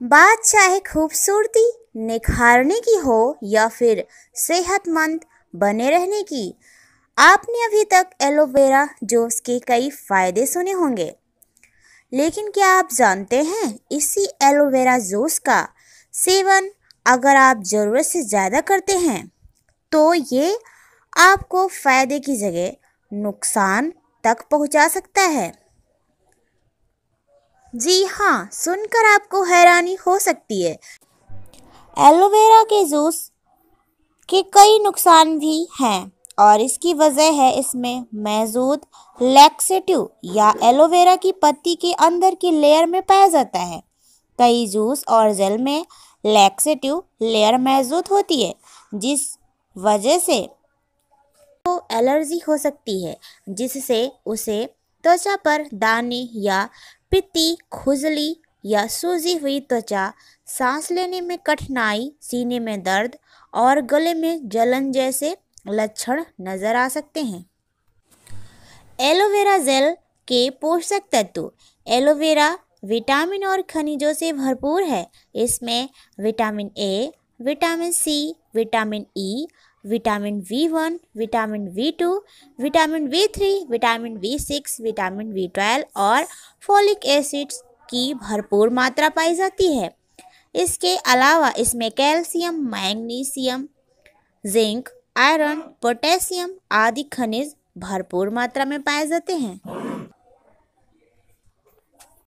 बात चाहे खूबसूरती निखारने की हो या फिर सेहतमंद बने रहने की? आपने अभी तक एलोवेरा जूस के कई फ़ायदे सुने होंगे। लेकिन क्या आप जानते हैं इसी एलोवेरा जूस का सेवन अगर आप ज़रूरत से ज़्यादा करते हैं तो ये आपको फ़ायदे की जगह नुकसान तक पहुँचा सकता है। जी हाँ सुनकर आपको हैरानी हो सकती है। एलोवेरा के जूस के कई नुकसान भी हैं, और इसकी वजह है इसमें मौजूद लैक्सेटिव या एलोवेरा की पत्ती के अंदर की लेयर में पाया जाता है। कई जूस और जेल में लैक्सेटिव लेयर मौजूद होती है, जिस वजह से तो एलर्जी हो सकती है, जिससे उसे त्वचा पर दाने या पित्ती खुजली या सूजी हुई त्वचा, सांस लेने में कठिनाई, सीने में दर्द और गले में जलन जैसे लक्षण नज़र आ सकते हैं। एलोवेरा जेल के पोषक तत्व, एलोवेरा विटामिन और खनिजों से भरपूर है। इसमें vitamin A vitamin C vitamin E vitamin B one vitamin B two vitamin B three vitamin B six vitamin B twelve और फोलिक एसिड्स की भरपूर मात्रा पाई जाती है। इसके अलावा इसमें calcium magnesium zinc iron potassium आदि खनिज भरपूर मात्रा में पाए जाते हैं।